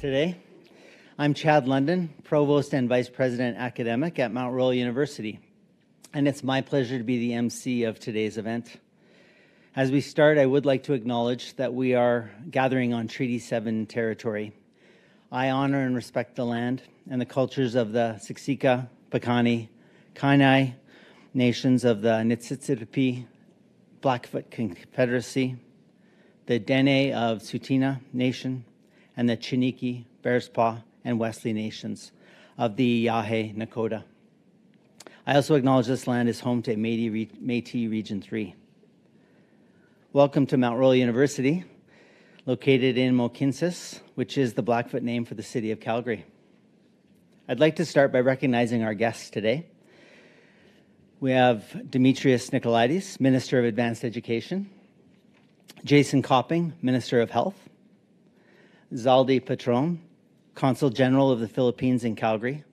today. I'm Chad London, Provost and Vice President Academic at Mount Royal University, and it's my pleasure to be the MC of today's event. As we start, I would like to acknowledge that we are gathering on Treaty 7 territory. I honor and respect the land and the cultures of the Siksika, Piikani, Kainai nations of the Niitsitapi Blackfoot Confederacy, the Dene of Tsuut'ina Nation, and the Chiniki, Bearspaw, and Wesley nations of the Yahe Nakota. I also acknowledge this land is home to Métis Region 3. Welcome to Mount Royal University, located in Mohkinstsis, which is the Blackfoot name for the city of Calgary. I'd like to start by recognizing our guests today. We have Demetrios Nicolaides, Minister of Advanced Education, Jason Copping, Minister of Health, Zaldy Patron, Consul General of the Philippines in Calgary,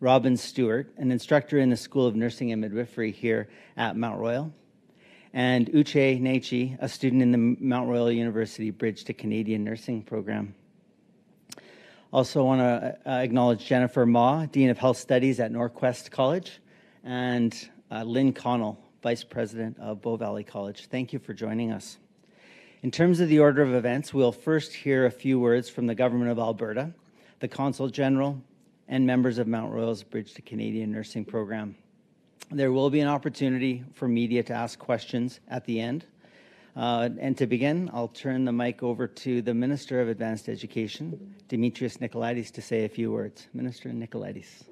Robin Stewart, an instructor in the School of Nursing and Midwifery here at Mount Royal, and Uche Nechi, a student in the Mount Royal University Bridge to Canadian Nursing Program. Also want to uh, acknowledge Jennifer Ma, Dean of Health Studies at Norquest College, and uh, Lynn Connell, Vice President of Bow Valley College. Thank you for joining us. In terms of the order of events, we'll first hear a few words from the Government of Alberta, the Consul General, and members of Mount Royal's Bridge to Canadian Nursing Program. There will be an opportunity for media to ask questions at the end. Uh, and to begin, I'll turn the mic over to the Minister of Advanced Education, Demetrios Nicolaides, to say a few words. Minister Nicolaides.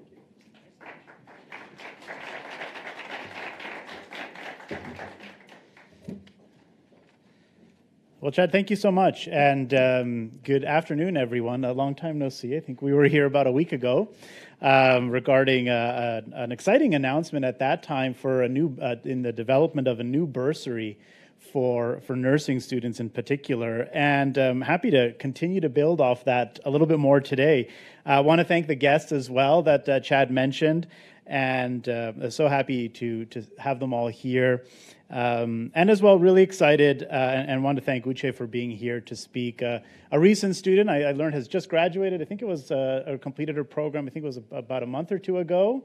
Well, Chad, thank you so much. And um, good afternoon, everyone. A long time no see. I think we were here about a week ago um, regarding uh, a, an exciting announcement at that time for a new, uh, in the development of a new bursary for, for nursing students in particular. And I'm um, happy to continue to build off that a little bit more today. I want to thank the guests as well that uh, Chad mentioned and uh, so happy to to have them all here. Um, and as well, really excited uh, and, and, want to thank Uche for being here to speak. Uh, a recent student I, I, learned has just graduated. I think it was uh, or completed her program. I think it was about a month or two ago,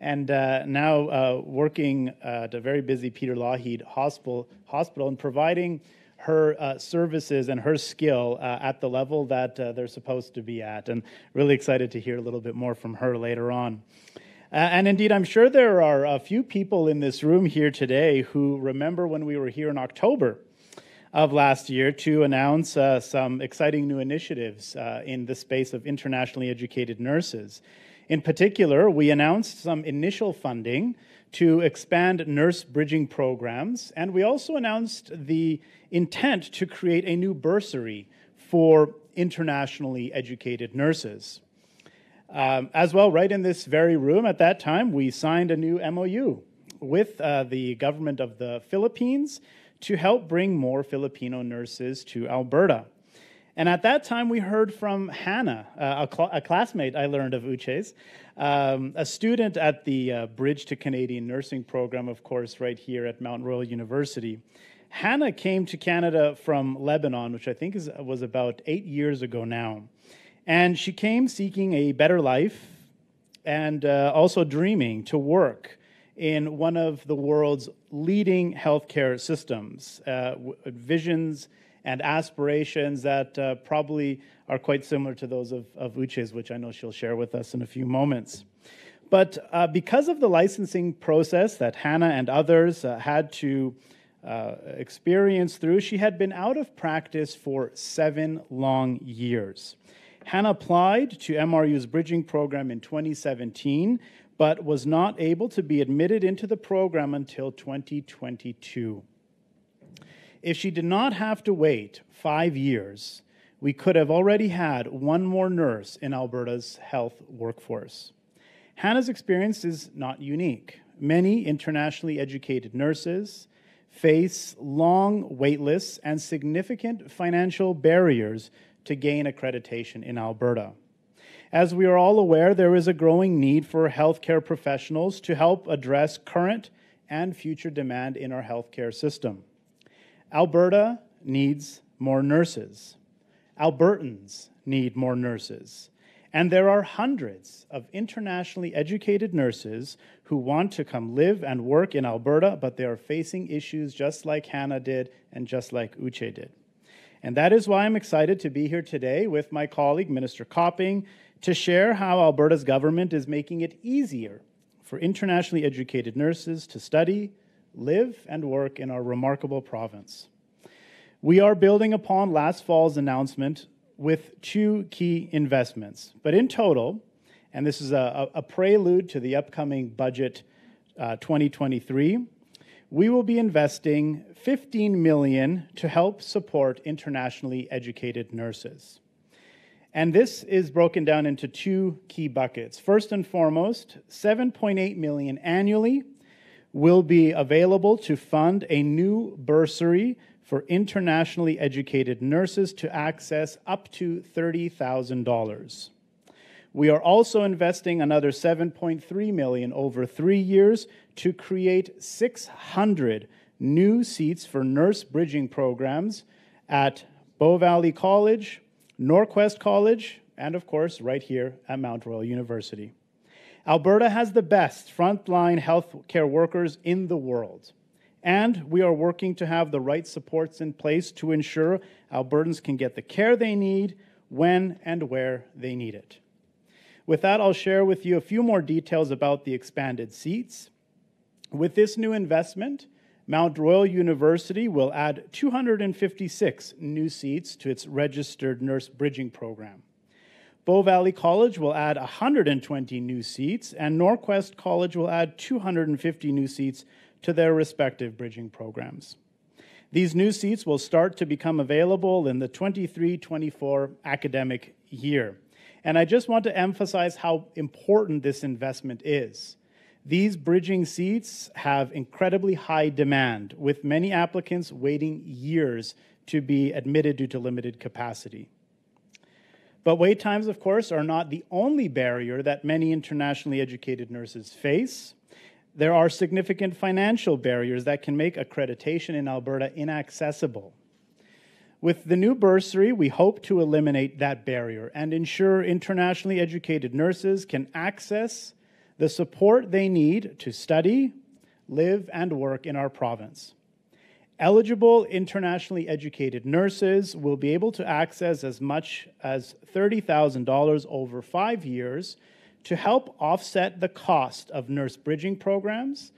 and uh, now uh, working at a very busy Peter Lougheed Hospital hospital and providing her uh, services and her skill uh, at the level that uh, they're supposed to be at. And really excited to hear a little bit more from her later on. Uh, and indeed, I'm sure there are a few people in this room here today who remember when we were here in October of last year to announce uh, some exciting new initiatives uh, in the space of internationally educated nurses. In particular, we announced some initial funding to expand nurse bridging programs, and we also announced the intent to create a new bursary for internationally educated nurses. Um, as well, right in this very room at that time, we signed a new MOU with uh, the government of the Philippines to help bring more Filipino nurses to Alberta. And at that time, we heard from Hannah, uh, a, cl- a, classmate I learned of Uche's, um, a student at the uh, Bridge to Canadian Nursing program, of course, right here at Mount Royal University. Hannah came to Canada from Lebanon, which I think is, was about eight years ago now. And she came seeking a better life and uh, also dreaming to work in one of the world's leading healthcare systems, uh, visions and aspirations that uh, probably are quite similar to those of, of Uche's, which I know she'll share with us in a few moments. But uh, because of the licensing process that Hannah and others uh, had to uh, experience through, she had been out of practice for seven long years. Hannah applied to MRU's bridging program in 2017, but was not able to be admitted into the program until 2022. If she did not have to wait five years, we could have already had one more nurse in Alberta's health workforce. Hannah's experience is not unique. Many internationally educated nurses face long wait lists and significant financial barriers to gain accreditation in Alberta. As we are all aware, there is a growing need for healthcare professionals to help address current and future demand in our healthcare system. Alberta needs more nurses. Albertans need more nurses. And there are hundreds of internationally educated nurses who want to come live and work in Alberta, but they are facing issues just like Hannah did and just like Uche did. And that is why I'm excited to be here today with my colleague, Minister Copping, to share how Alberta's government is making it easier for internationally educated nurses to study, live, and work in our remarkable province. We are building upon last fall's announcement with two key investments. But in total, and this is a, a prelude to the upcoming budget uh, 2023, we will be investing 15 million to help support internationally educated nurses. And this is broken down into two key buckets. First and foremost, 7.8 million annually will be available to fund a new bursary for internationally educated nurses to access up to $30,000. We are also investing another 7.3 million over 3 years to create 600 new seats for nurse bridging programs at Bow Valley College, Norquest College, and of course right here at Mount Royal University. Alberta has the best frontline healthcare workers in the world. And we are working to have the right supports in place to ensure Albertans can get the care they need when and where they need it. With that, I'll share with you a few more details about the expanded seats. With this new investment, Mount Royal University will add 256 new seats to its registered nurse bridging program. Bow Valley College will add 120 new seats, and Norquest College will add 250 new seats to their respective bridging programs. These new seats will start to become available in the 23 24 academic year. And I just want to emphasize how important this investment is. These bridging seats have incredibly high demand, with many applicants waiting years to be admitted due to limited capacity. But wait times, of course, are not the only barrier that many internationally educated nurses face there are significant financial barriers that can make accreditation in Alberta inaccessible. With the new bursary, we hope to eliminate that barrier and ensure internationally educated nurses can access the support they need to study, live, and work in our province. Eligible internationally educated nurses will be able to access as much as $30,000 over five years to help offset the cost of nurse bridging programs,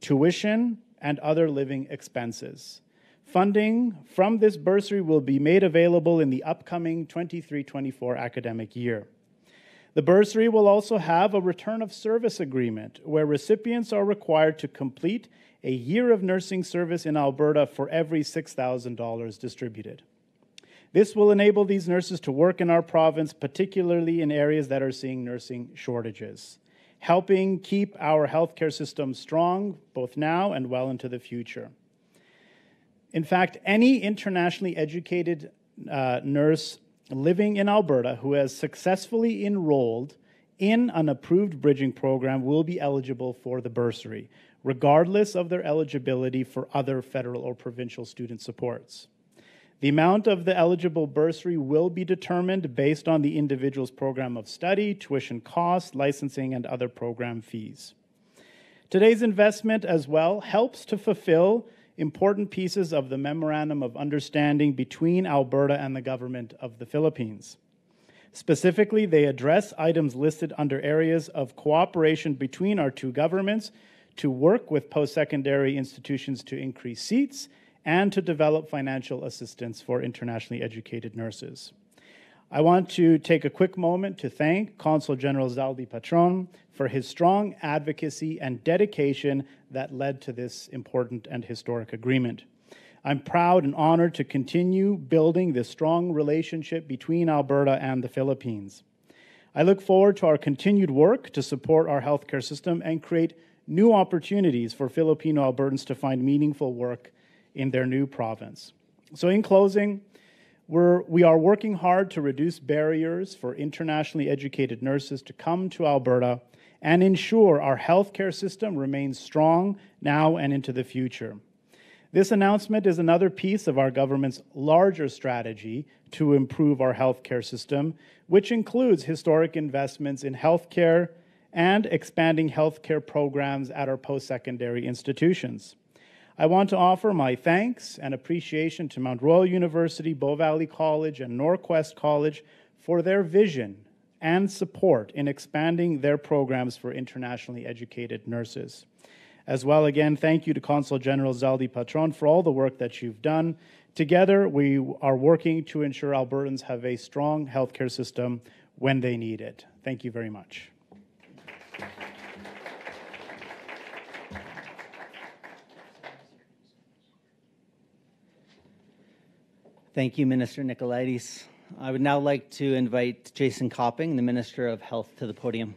tuition, and other living expenses. Funding from this bursary will be made available in the upcoming 23 24 academic year. The bursary will also have a return of service agreement where recipients are required to complete a year of nursing service in Alberta for every $6,000 distributed. This will enable these nurses to work in our province, particularly in areas that are seeing nursing shortages, helping keep our healthcare system strong both now and well into the future. In fact, any internationally educated uh, nurse living in Alberta who has successfully enrolled in an approved bridging program will be eligible for the bursary, regardless of their eligibility for other federal or provincial student supports. The amount of the eligible bursary will be determined based on the individual's program of study, tuition costs, licensing, and other program fees. Today's investment as well helps to fulfill important pieces of the Memorandum of Understanding between Alberta and the government of the Philippines. Specifically, they address items listed under areas of cooperation between our two governments to work with post secondary institutions to increase seats and to develop financial assistance for internationally educated nurses. I want to take a quick moment to thank Consul General Zaldy Patron for his strong advocacy and dedication that led to this important and historic agreement. I'm proud and honored to continue building this strong relationship between Alberta and the Philippines. I look forward to our continued work to support our healthcare system and create new opportunities for Filipino Albertans to find meaningful work in their new province. So, in closing, we're, we are working hard to reduce barriers for internationally educated nurses to come to Alberta and ensure our healthcare system remains strong now and into the future. This announcement is another piece of our government's larger strategy to improve our healthcare system, which includes historic investments in healthcare and expanding healthcare programs at our post secondary institutions. I want to offer my thanks and appreciation to Mount Royal University, Bow Valley College, and Norquest College for their vision and support in expanding their programs for internationally educated nurses. As well, again, thank you to Consul General Zaldy Patron for all the work that you've done. Together, we are working to ensure Albertans have a strong healthcare system when they need it. Thank you very much. Thank you, Minister Nicolaides. I would now like to invite Jason Copping, the Minister of Health, to the podium.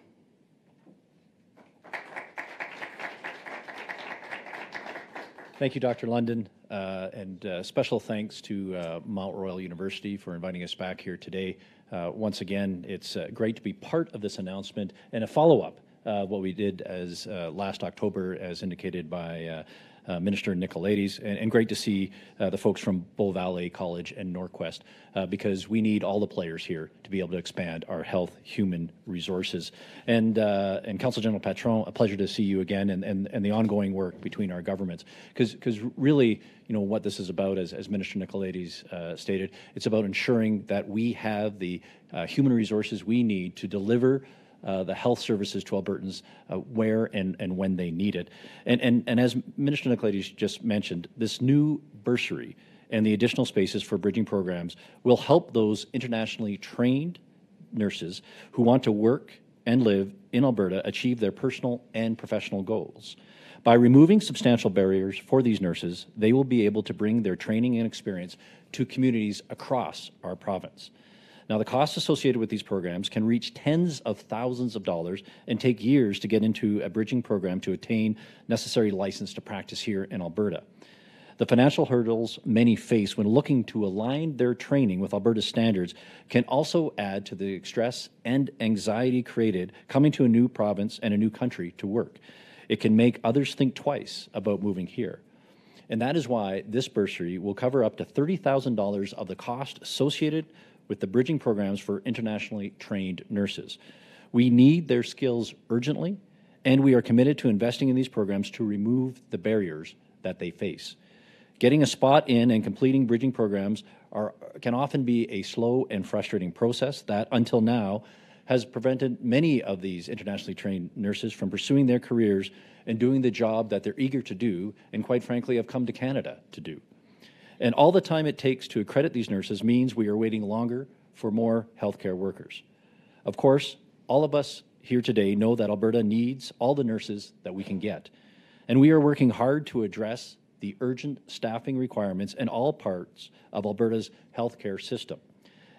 Thank you, Dr. London, uh, and uh, special thanks to uh, Mount Royal University for inviting us back here today. Uh, once again, it's uh, great to be part of this announcement and a follow-up uh, what we did as last October, as indicated by uh, Minister Nicolaides, and, and, great to see uh, the folks from Bow Valley College and Norquest, uh, because we need all the players here to be able to expand our health human resources. And uh, and Consul General Patron, a pleasure to see you again, and, and, and the ongoing work between our governments, because because really, you know, what this is about, as, as Minister Nicolaides uh, stated, it's about ensuring that we have the uh, human resources we need to deliver uh, the health services to Albertans uh, where and, and when they need it. And, and, and as Minister Nicolaides just mentioned, this new bursary and the additional spaces for bridging programs will help those internationally trained nurses who want to work and live in Alberta achieve their personal and professional goals. By removing substantial barriers for these nurses, they will be able to bring their training and experience to communities across our province. Now, the costs associated with these programs can reach tens of thousands of dollars and take years to get into a bridging program to attain necessary license to practice here in Alberta. The financial hurdles many face when looking to align their training with Alberta standards can also add to the stress and anxiety created coming to a new province and a new country to work. It can make others think twice about moving here. And that is why this bursary will cover up to $30,000 of the cost associated with the bridging programs for internationally trained nurses. We need their skills urgently, and we are committed to investing in these programs to remove the barriers that they face. Getting a spot in and completing bridging programs are, can often be a slow and frustrating process that, until now, has prevented many of these internationally trained nurses from pursuing their careers and doing the job that they're eager to do and, quite frankly, have come to Canada to do. And all the time it takes to accredit these nurses means we are waiting longer for more healthcare workers. Of course, all of us here today know that Alberta needs all the nurses that we can get. And we are working hard to address the urgent staffing requirements in all parts of Alberta's healthcare system.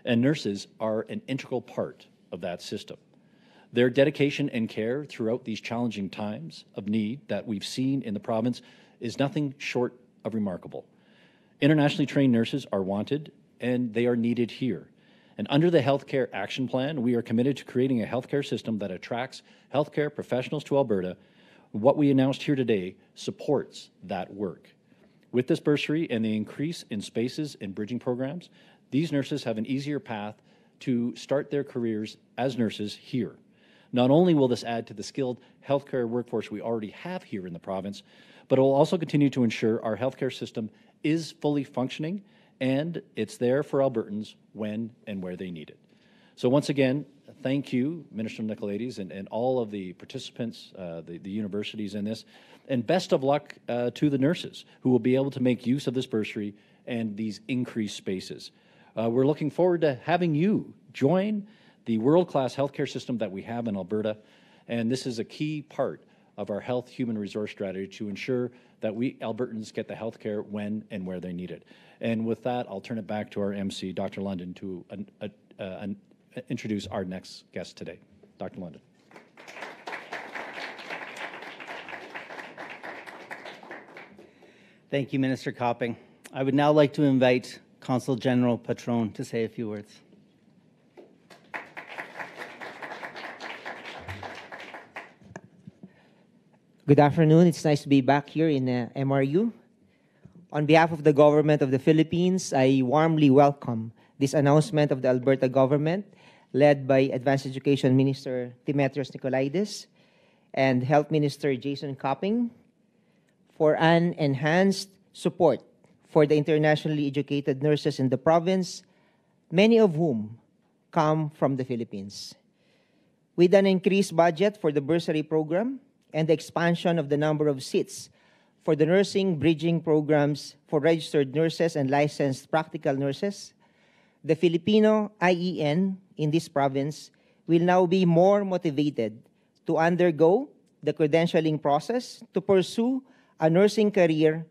And nurses are an integral part of that system. Their dedication and care throughout these challenging times of need that we've seen in the province is nothing short of remarkable. Internationally trained nurses are wanted and they are needed here. And under the Healthcare Action Plan, we are committed to creating a healthcare system that attracts healthcare professionals to Alberta. What we announced here today supports that work. With this bursary and the increase in spaces in bridging programs, these nurses have an easier path to start their careers as nurses here. Not only will this add to the skilled healthcare workforce we already have here in the province, but it will also continue to ensure our healthcare system is fully functioning and it's there for Albertans when and where they need it. So once again, thank you, Minister Nicolaides, and, and all of the participants, uh, the, the universities in this, and best of luck uh, to the nurses who will be able to make use of this bursary and these increased spaces. Uh, we're looking forward to having you join the world-class healthcare system that we have in Alberta, and this is a key part of our health human resource strategy to ensure that we Albertans get the health care when and where they need it. And with that, I'll turn it back to our MC, Dr. London, to uh, uh, uh, introduce our next guest today. Dr. London. Thank you, Minister Copping. I would now like to invite Consul General Patron to say a few words. Good afternoon. It's nice to be back here in uh, MRU. On behalf of the government of the Philippines, I warmly welcome this announcement of the Alberta government, led by Advanced Education Minister Demetrios Nicolaides and Health Minister Jason Copping, for an enhanced support for the internationally educated nurses in the province, many of whom come from the Philippines. With an increased budget for the bursary program and the expansion of the number of seats for the nursing bridging programs for registered nurses and licensed practical nurses, the Filipino IEN in this province will now be more motivated to undergo the credentialing process to pursue a nursing career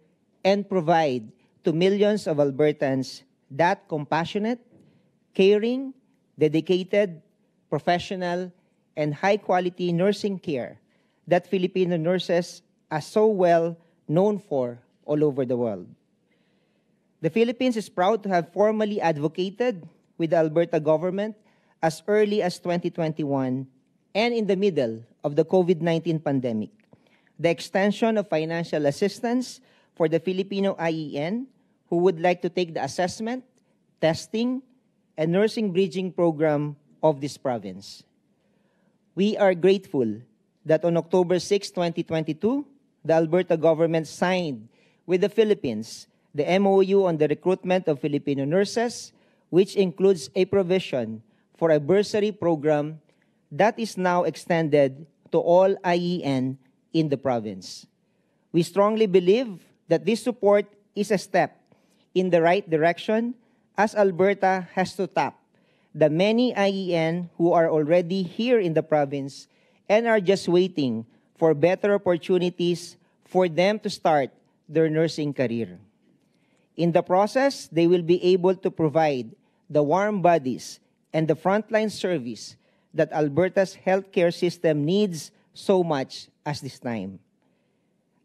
and provide to millions of Albertans that compassionate, caring, dedicated, professional, and high quality nursing care that Filipino nurses are so well known for all over the world. The Philippines is proud to have formally advocated with the Alberta government as early as 2021 and in the middle of the COVID 19 pandemic. The extension of financial assistance for the Filipino IEN who would like to take the assessment, testing, and nursing bridging program of this province. We are grateful that on October 6, 2022, the Alberta government signed with the Philippines the MOU on the recruitment of Filipino nurses, which includes a provision for a bursary program that is now extended to all IEN in the province. We strongly believe that this support is a step in the right direction as Alberta has to tap the many IEN who are already here in the province and are just waiting for better opportunities for them to start their nursing career. In the process, they will be able to provide the warm bodies and the frontline service that Alberta's healthcare system needs so much as this time.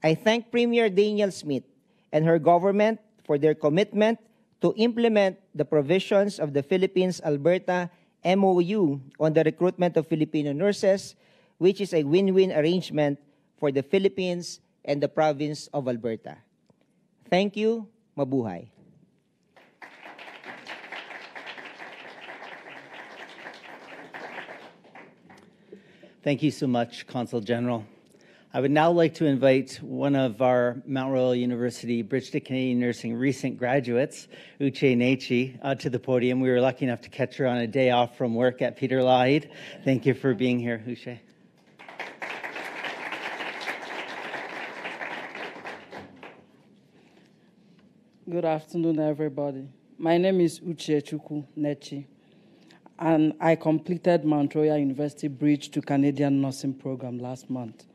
I thank Premier Danielle Smith and her government for their commitment to implement the provisions of the Philippines Alberta MOU on the recruitment of Filipino nurses, which is a win win arrangement for the Philippines and the province of Alberta. Thank you. Mabuhay. Thank you so much, Consul General. I would now like to invite one of our Mount Royal University Bridge to Canadian Nursing recent graduates, Uche Nechi, uh, to the podium. We were lucky enough to catch her on a day off from work at Peter Lougheed. Thank you for being here, Uche. Good afternoon, everybody. My name is Uche Chuku Nechi, and I completed Mount Royal University Bridge to Canadian Nursing Program last month.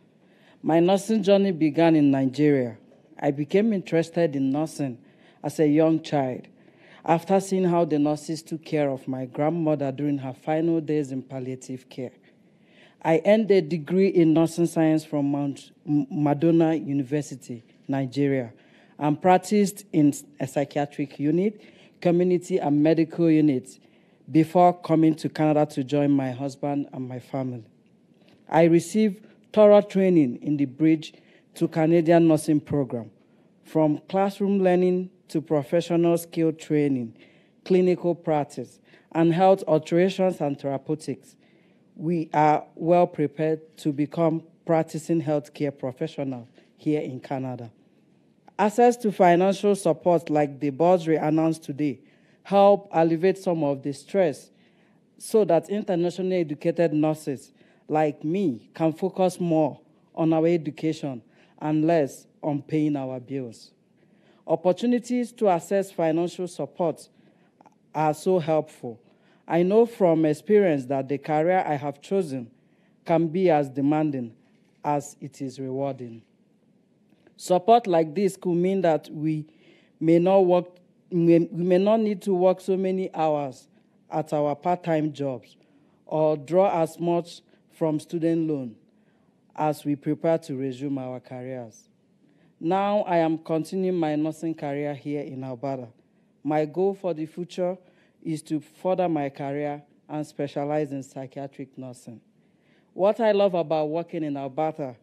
My nursing journey began in Nigeria. I became interested in nursing as a young child after seeing how the nurses took care of my grandmother during her final days in palliative care. I earned a degree in nursing science from Mount Madonna University, Nigeria, and practiced in a psychiatric unit, community, and medical unit before coming to Canada to join my husband and my family. I received thorough training in the Bridge to Canadian Nursing Program, from classroom learning to professional skill training, clinical practice, and health alterations and therapeutics. We are well prepared to become practicing healthcare professionals here in Canada. Access to financial support like the bursary announced today help alleviate some of the stress so that internationally educated nurses like me can focus more on our education and less on paying our bills. Opportunities to access financial support are so helpful. I know from experience that the career I have chosen can be as demanding as it is rewarding. Support like this could mean that we may not work we may not need to work so many hours at our part-time jobs or draw as much from student loan as we prepare to resume our careers. Now I am continuing my nursing career here in Alberta. My goal for the future is to further my career and specialize in psychiatric nursing. What I love about working in Alberta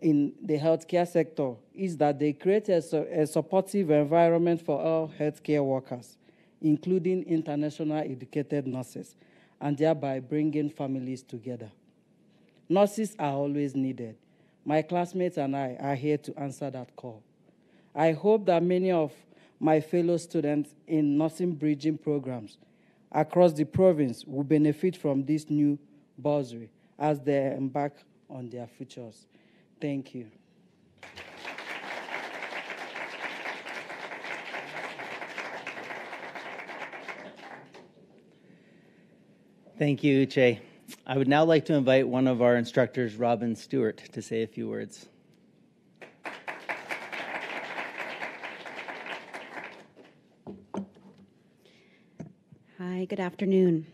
in the healthcare sector is that they create a, a supportive environment for all healthcare workers, including international educated nurses, and thereby bringing families together. Nurses are always needed. My classmates and I are here to answer that call. I hope that many of my fellow students in nursing bridging programs across the province will benefit from this new bursary as they embark on their futures. Thank you. Thank you, Uche. I would now like to invite one of our instructors, Robin Stewart, to say a few words. Hi, good afternoon.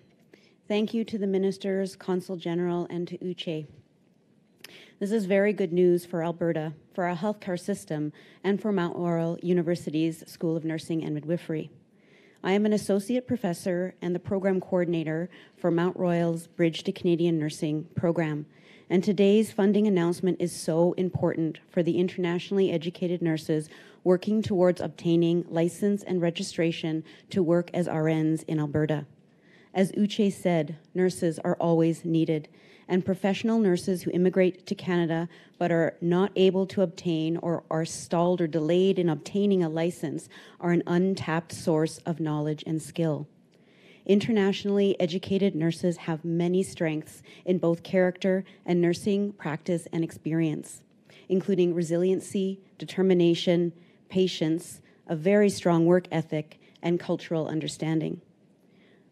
Thank you to the ministers, Consul General, and to Uche. This is very good news for Alberta, for our healthcare system, and for Mount Royal University's School of Nursing and Midwifery. I am an associate professor and the program coordinator for Mount Royal's Bridge to Canadian Nursing program. And today's funding announcement is so important for the internationally educated nurses working towards obtaining license and registration to work as RNs in Alberta. As Uche said, nurses are always needed, and professional nurses who immigrate to Canada but are not able to obtain or are stalled or delayed in obtaining a license are an untapped source of knowledge and skill. Internationally educated nurses have many strengths in both character and nursing practice and experience, including resiliency, determination, patience, a very strong work ethic, and cultural understanding.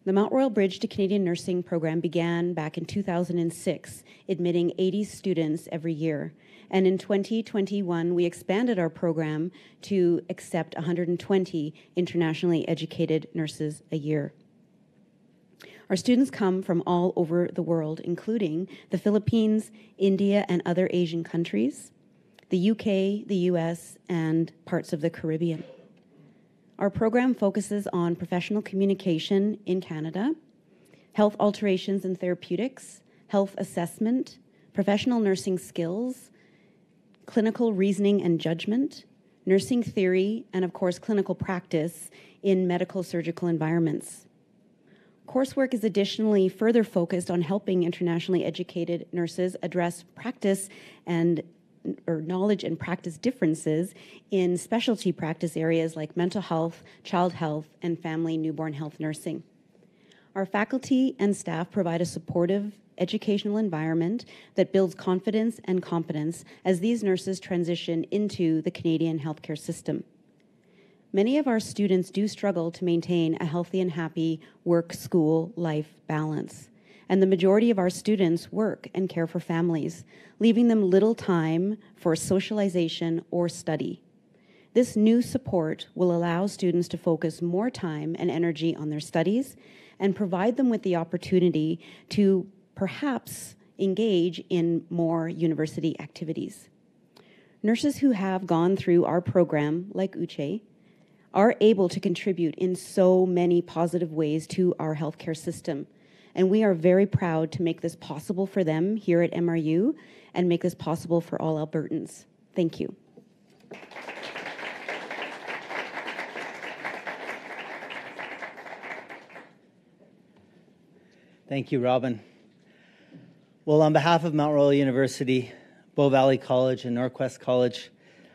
The Mount Royal Bridge to Canadian Nursing program began back in 2006, admitting 80 students every year. And in 2021, we expanded our program to accept 120 internationally educated nurses a year. Our students come from all over the world, including the Philippines, India, and other Asian countries, the UK, the US, and parts of the Caribbean. Our program focuses on professional communication in Canada, health alterations and therapeutics, health assessment, professional nursing skills, clinical reasoning and judgment, nursing theory, and of course, clinical practice in medical surgical environments. Coursework is additionally further focused on helping internationally educated nurses address practice and or knowledge and practice differences in specialty practice areas like mental health, child health, and family newborn health nursing. Our faculty and staff provide a supportive educational environment that builds confidence and competence as these nurses transition into the Canadian healthcare system. Many of our students do struggle to maintain a healthy and happy work school life balance and the majority of our students work and care for families, leaving them little time for socialization or study. This new support will allow students to focus more time and energy on their studies and provide them with the opportunity to perhaps engage in more university activities. Nurses who have gone through our program, like Uche, are able to contribute in so many positive ways to our healthcare system and we are very proud to make this possible for them here at MRU and make this possible for all Albertans. Thank you. Thank you, Robin. Well, on behalf of Mount Royal University, Bow Valley College, and Norquest College,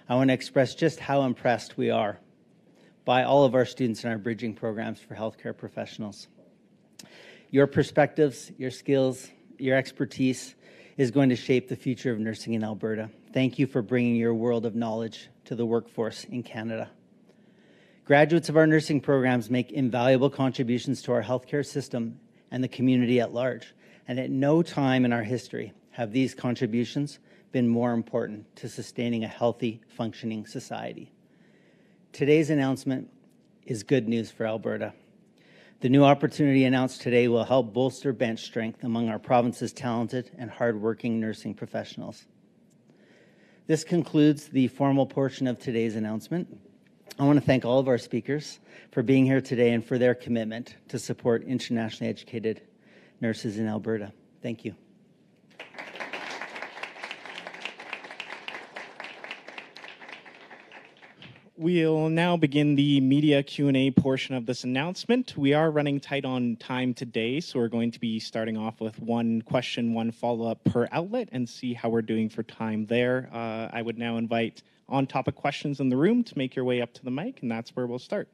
I want to express just how impressed we are by all of our students in our bridging programs for healthcare professionals. Your perspectives, your skills, your expertise is going to shape the future of nursing in Alberta. Thank you for bringing your world of knowledge to the workforce in Canada. Graduates of our nursing programs make invaluable contributions to our healthcare system and the community at large. And at no time in our history have these contributions been more important to sustaining a healthy, functioning society. Today's announcement is good news for Alberta. The new opportunity announced today will help bolster bench strength among our province's talented and hardworking nursing professionals. This concludes the formal portion of today's announcement. I want to thank all of our speakers for being here today and for their commitment to support internationally educated nurses in Alberta. Thank you. We'll now begin the media Q&A portion of this announcement. We are running tight on time today, so we're going to be starting off with one question, one follow-up per outlet and see how we're doing for time there. Uh, I would now invite on-topic questions in the room to make your way up to the mic, and that's where we'll start.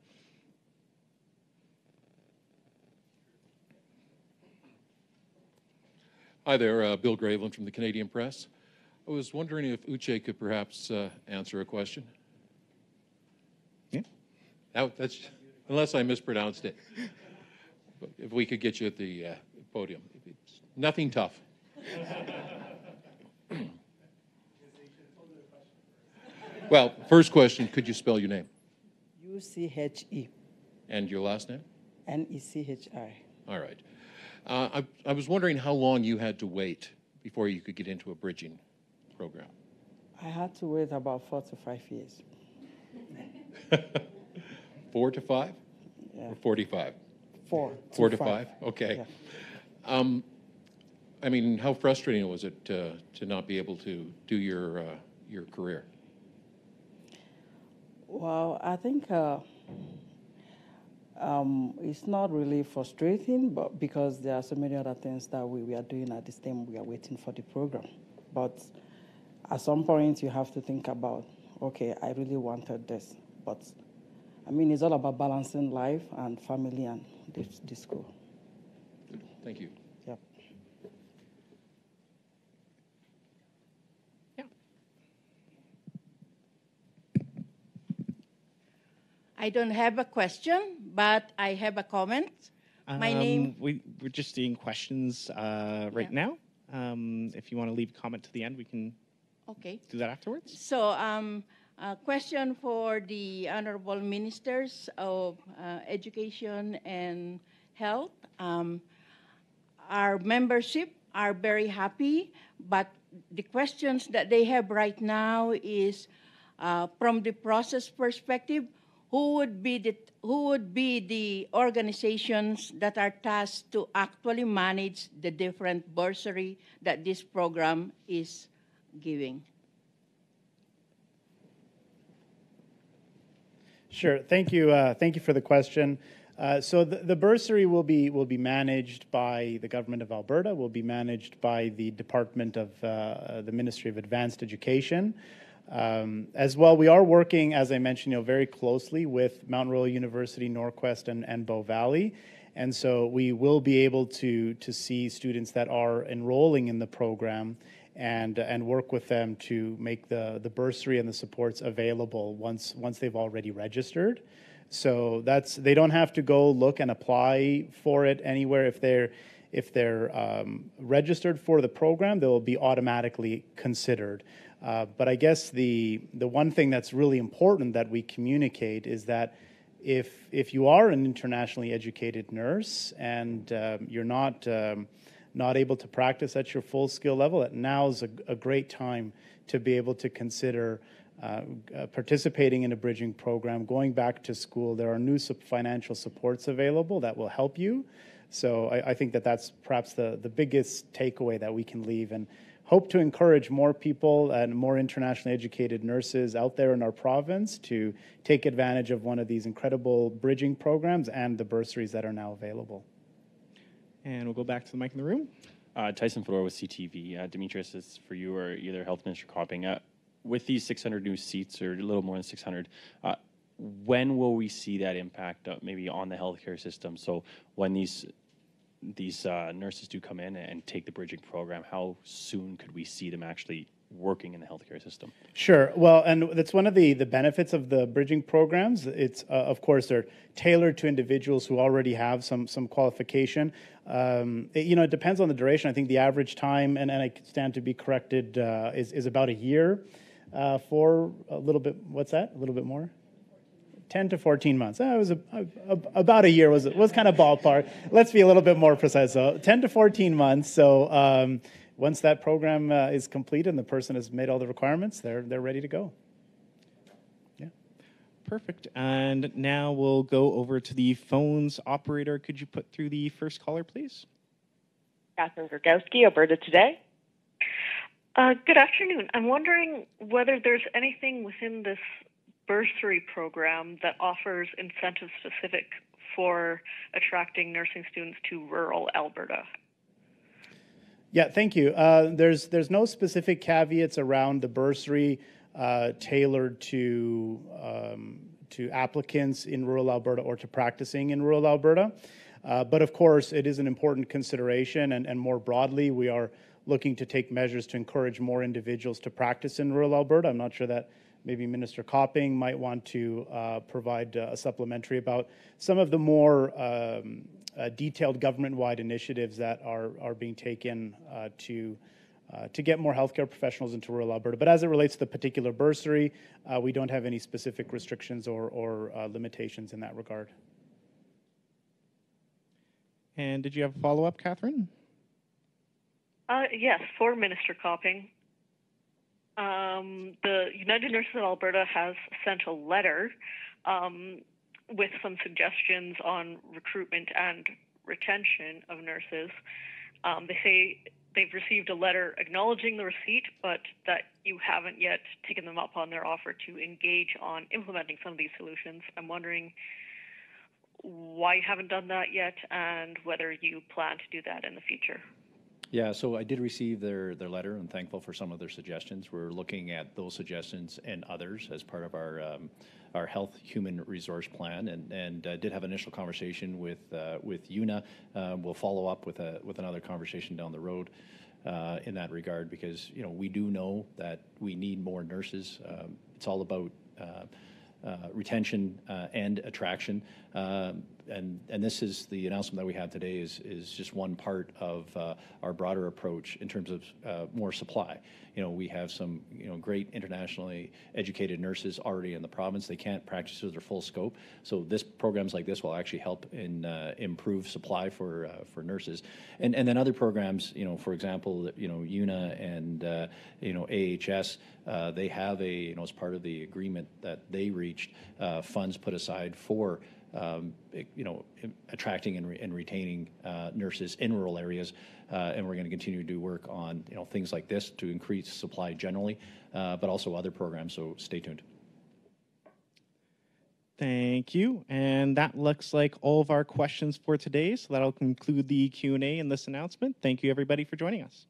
Hi there, uh, Bill Graveland from the Canadian Press. I was wondering if Uche could perhaps uh, answer a question. Yeah. That, that's unless I mispronounced it. But if we could get you at the uh, podium, it's nothing tough. well, first question: Could you spell your name U C H E and your last name? N E C H I. All right. Uh, I, I was wondering how long you had to wait before you could get into a bridging program. I had to wait about four to five years. Four to five? Yeah. Or 45? Four. Four to five? Okay. Um, I mean, how frustrating was it uh, to not be able to do your, uh, your career? Well, I think uh, um, it's not really frustrating, but because there are so many other things that we, we are doing at this time, we are waiting for the program. But at some point, you have to think about, okay, I really wanted this, but I mean, it's all about balancing life and family and the, the school. Thank you. Yep. I don't have a question, but I have a comment. My Um, name, We, we're just seeing questions uh, right Yeah. now. Um, if you want to leave a comment to the end, we can okay. do that afterwards. So, um, a question for the honorable ministers of uh, education and health. Um, our membership are very happy, but the questions that they have right now is uh, from the process perspective, who would be the who would be the organizations that are tasked to actually manage the different bursary that this program is giving? Sure. Thank you. Uh, thank you for the question. Uh, so the, the bursary will be will be managed by the government of Alberta. Will be managed by the Department of uh, the Ministry of Advanced Education. Um, as well, we are working, as I mentioned, you know, very closely with Mount Royal University, Norquest, and, and Bow Valley, and so we will be able to to see students that are enrolling in the program and and work with them to make the the bursary and the supports available once once they've already registered. So that's they don't have to go look and apply for it anywhere if they're if they're um, registered for the program, they will be automatically considered. Uh, but I guess the the one thing that's really important that we communicate is that if if you are an internationally educated nurse and um, you're not um, not able to practice at your full skill level, that now is a, a great time to be able to consider uh, uh, participating in a bridging program, going back to school. There are new financial supports available that will help you. So I, I think that that's perhaps the, the biggest takeaway that we can leave and hope to encourage more people and more internationally educated nurses out there in our province to take advantage of one of these incredible bridging programs and the bursaries that are now available. And we'll go back to the mic in the room. Uh, Tyson Fedora with CTV. Uh, Demetrios, for you or either Health Minister Copping. Uh, with these 600 new seats, or a little more than 600, uh, when will we see that impact uh, maybe on the healthcare system? So when these these uh, nurses do come in and take the bridging program, how soon could we see them actually working in the healthcare system? Sure. Well, and that's one of the, the benefits of the bridging programs. It's, uh, of course, they're tailored to individuals who already have some, some qualification. Um, it, you know, it depends on the duration. I think the average time, and, and I stand to be corrected, uh, is, is about a year uh, for a little bit, what's that? A little bit more? 10 to 14 months. Uh, it was a, a, a, about a year was was kind of ballpark. Let's be a little bit more precise. So 10 to 14 months. So um, once that program uh, is complete and the person has made all the requirements, they're they're ready to go. Yeah. Perfect. And now we'll go over to the phones operator. Could you put through the first caller, please? Catherine Griwkowsky, Alberta Today. Uh, good afternoon. I'm wondering whether there's anything within this bursary program that offers incentives specific for attracting nursing students to rural Alberta? Yeah, thank you. Uh, there's there's no specific caveats around the bursary uh, tailored to um, to applicants in rural Alberta or to practicing in rural Alberta. Uh, but of course, it is an important consideration, and, and more broadly, we are looking to take measures to encourage more individuals to practice in rural Alberta. I'm not sure that maybe Minister Copping might want to uh, provide uh, a supplementary about some of the more um, uh, detailed government-wide initiatives that are, are being taken uh, to uh, to get more healthcare professionals into rural Alberta. But as it relates to the particular bursary, uh, we don't have any specific restrictions or, or limitations in that regard. And did you have a follow-up, Catherine? yes, for Minister Copping. Um, the United Nurses of Alberta has sent a letter um, with some suggestions on recruitment and retention of nurses. Um, they say they've received a letter acknowledging the receipt, but that you haven't yet taken them up on their offer to engage on implementing some of these solutions. I'm wondering why you haven't done that yet and whether you plan to do that in the future. Yeah, so I did receive their, their letter. I'm thankful for some of their suggestions. We're looking at those suggestions and others as part of our um, our health human resource plan, and and uh, did have an initial conversation with uh, with UNA. Uh, we'll follow up with a with another conversation down the road. Uh, in that regard, because you know we do know that we need more nurses. Um, it's all about uh, uh, retention uh, and attraction. Um, and, and this is the announcement that we have today is, just one part of uh, our broader approach in terms of uh, more supply. You know, we have some, you know, great internationally educated nurses already in the province. They can't practice to their full scope. So this programs like this will actually help in uh, improve supply for for nurses. And and then other programs, you know, for example, you know, UNA and you know AHS, they have a, you know, as part of the agreement that they reached, funds put aside for you know, attracting and retaining uh, nurses in rural areas. Uh, and we're going to continue to do work on you know things like this to increase supply generally, uh, but also other programs. So stay tuned. Thank you. And that looks like all of our questions for today. So that'll conclude the Q&A and this announcement. Thank you everybody for joining us.